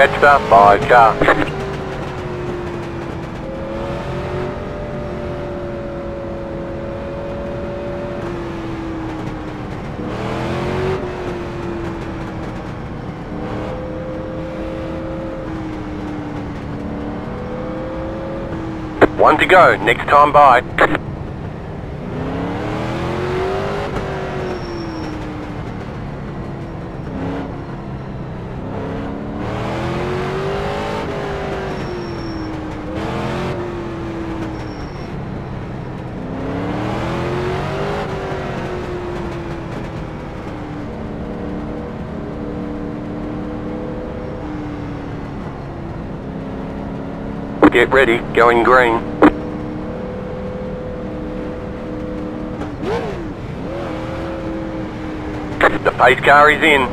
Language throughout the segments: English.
catch the five car. One to go, next time by. Get ready, going green. The pace car is in.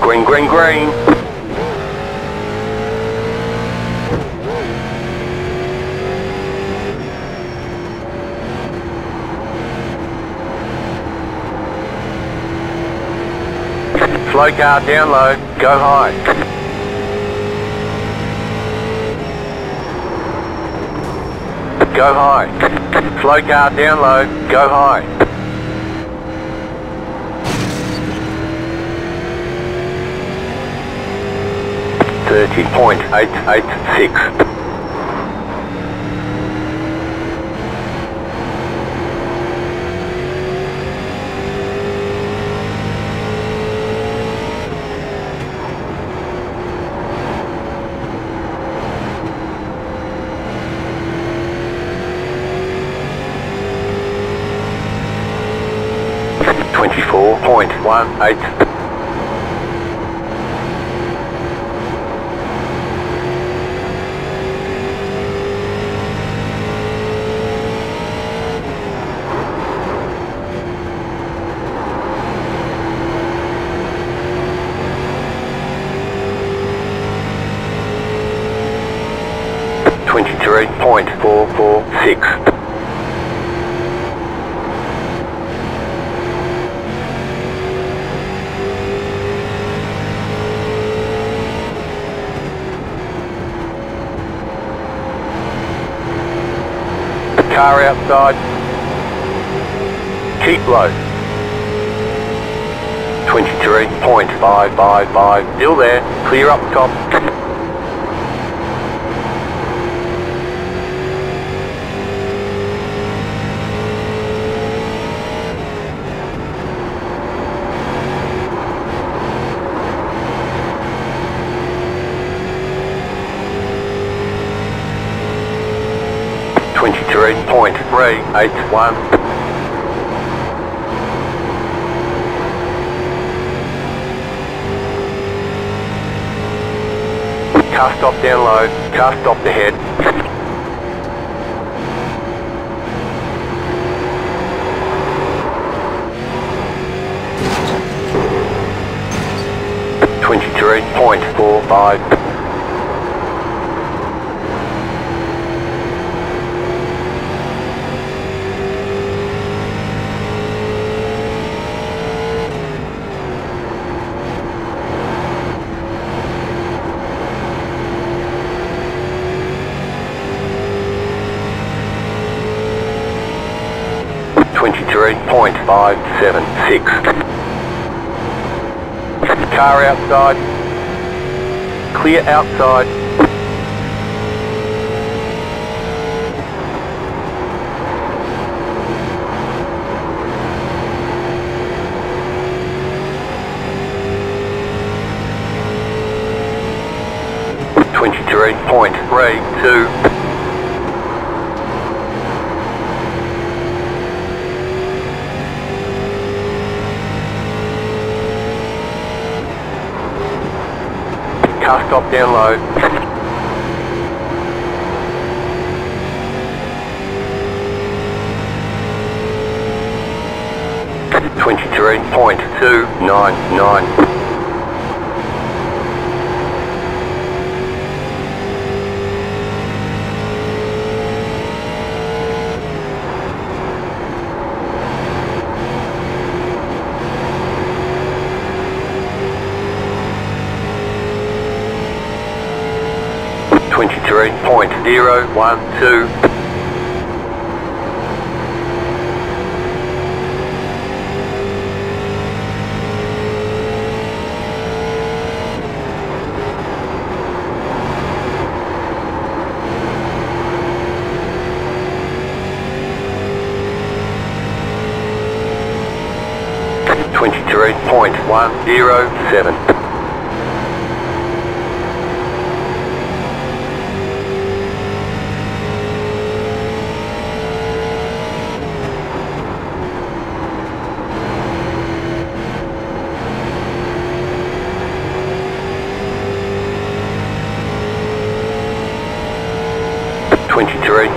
Green, green, green. Slow car down low, go high. Go high. Slow car down low, go high. Thirty point eight eight six. Twenty-four point one eight. Twenty-three point four four six. Car outside. Keep low. 23.555. Still there. Clear up top. Twenty-three point three eight one. Car stop down low. Car stop ahead. Twenty-three point four five. Twenty-three point five seven six. Car outside. Clear outside. Twenty-three point three two. Car stop down low. Twenty-three point two nine nine. 23.012. Twenty-three point one zero seven. Twenty-three point one three seven. Twenty-three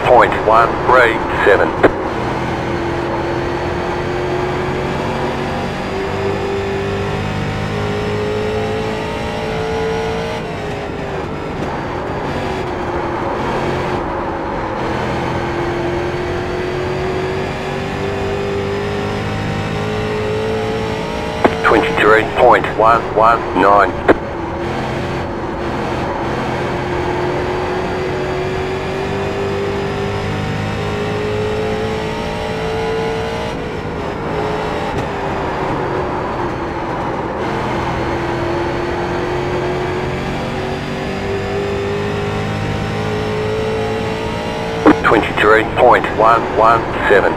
point one one nine. Twenty-three point one one seven.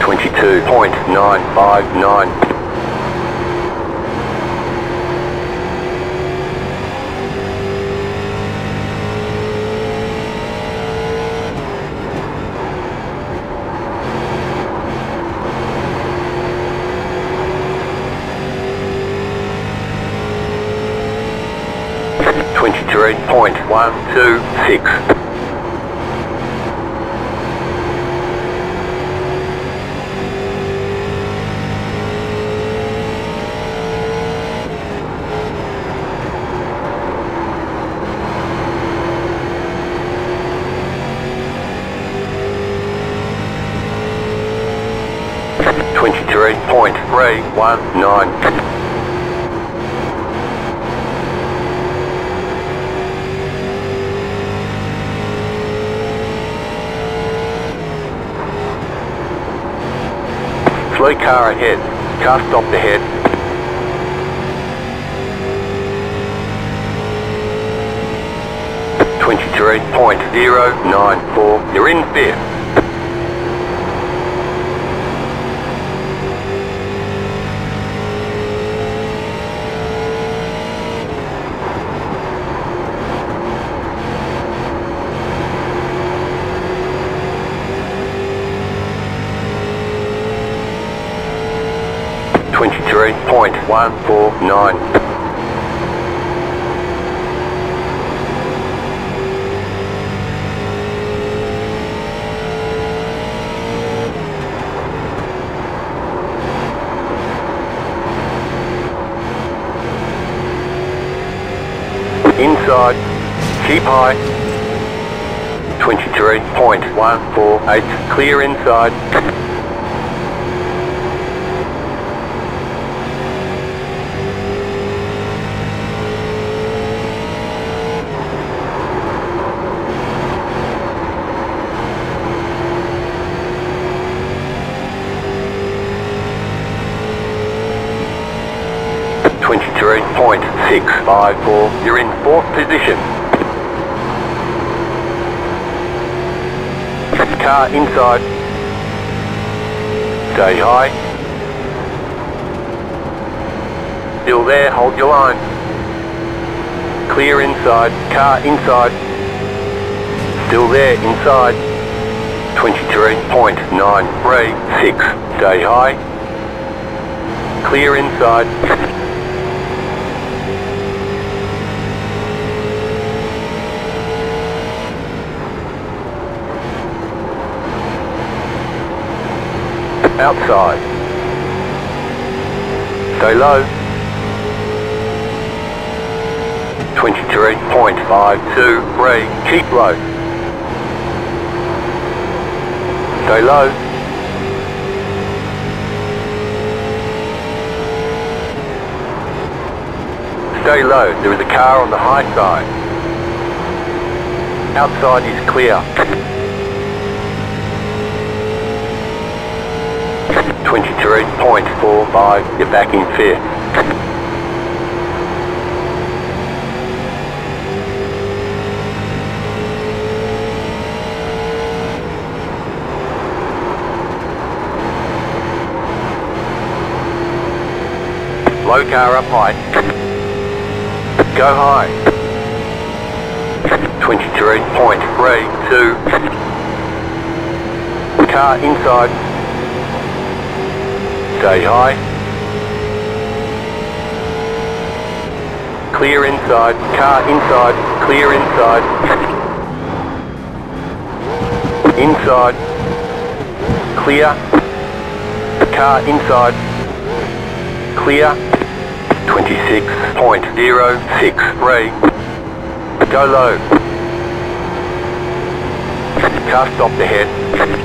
Twenty-two point nine five nine. Twenty-three point one two six. Twenty-three point three one nine. Slow car ahead. Car stopped ahead. Twenty-three point zero nine four. You're in fifth. Twenty-three point one four nine. Inside. Keep high. Twenty-three point one four eight. Clear inside. Twenty-three point six five four. You're in fourth position. Car inside. Stay high. Still there, hold your line. Clear inside, car inside. Still there, inside. 23.936. Stay high. Clear inside. Outside. Stay low. 23.523. Keep low. Stay low. Stay low. There is a car on the high side. Outside is clear. 23.45. You're back in fifth. Low car up high. Go high. 23.32. Car inside. Stay high. Clear inside. Car inside. Clear inside. Inside. Clear. Car inside. Clear. 26.063. Go low. Car stopped ahead.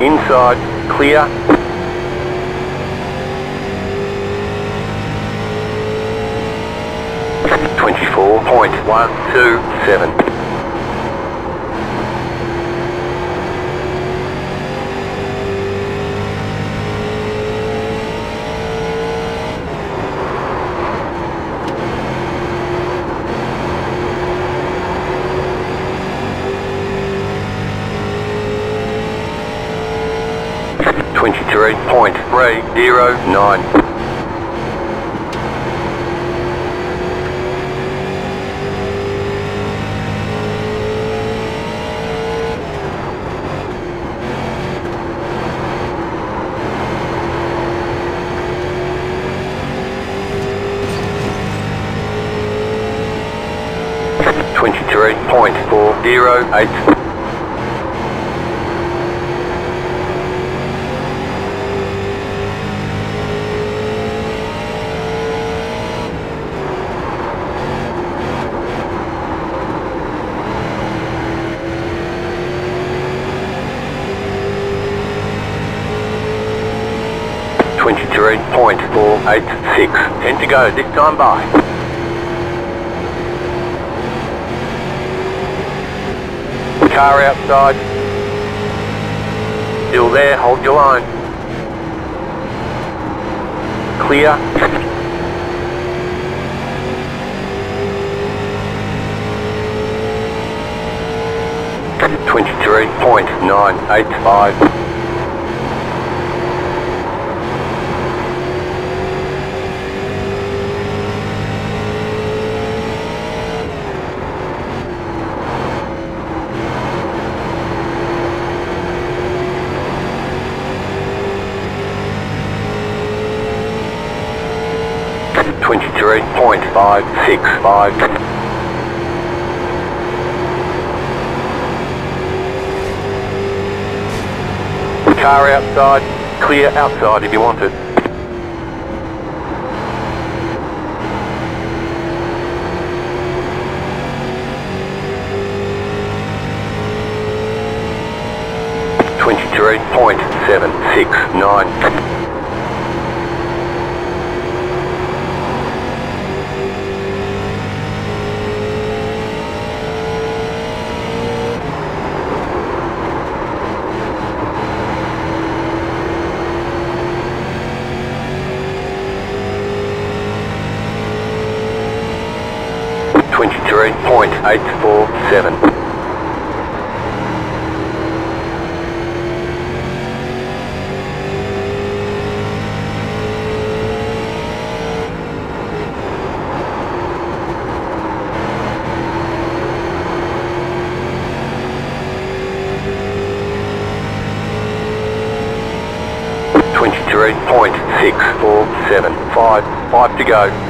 Inside, clear. Twenty-four point one two seven. Twenty-three point three zero nine. Twenty-three point four zero eight. Twenty-three point four eight six. Ten to go. This time by. Car outside. Still there. Hold your line. Clear. Twenty-three point nine eight five. Twenty-three point five six five. Car outside, clear outside if you want it. Twenty-three point seven six nine. Twenty-three point eight four seven. Twenty-three point six four seven five. Five to go.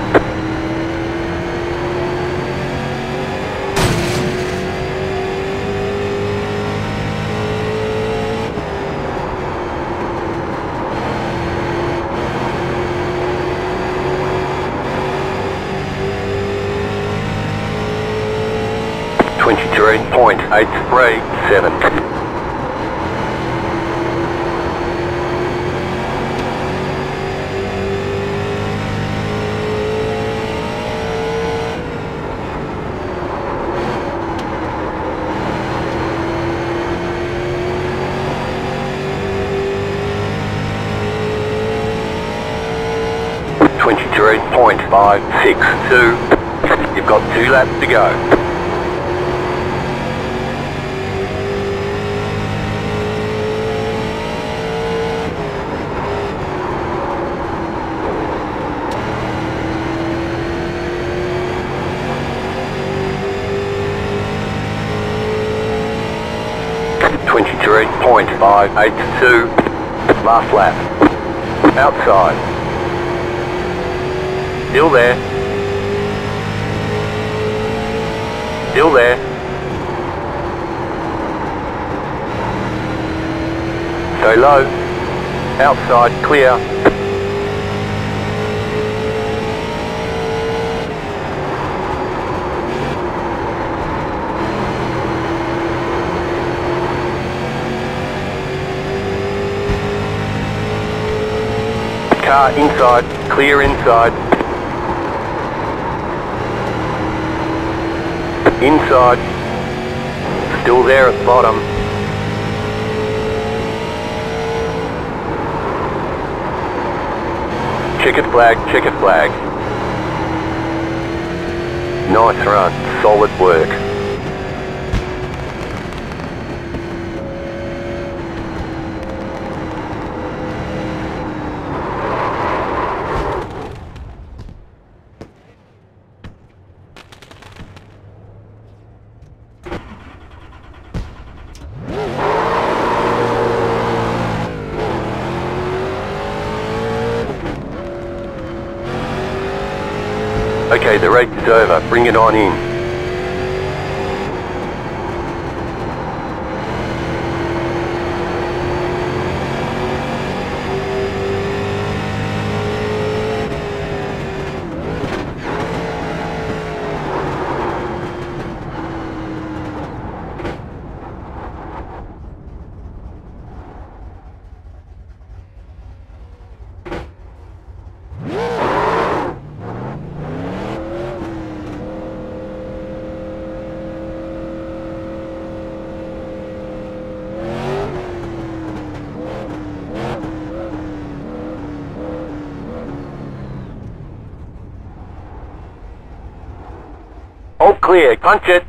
23.837. Twenty-three point five six two. You've got two laps to go. Twenty-three eight two. Last lap. Outside. Still there. Still there. Stay low. Outside, clear. Car inside, clear inside. Inside. Still there at the bottom. Checkered flag, checkered flag. Nice run, solid work. Okay, the race is over. Bring it on in. All clear. Punch it.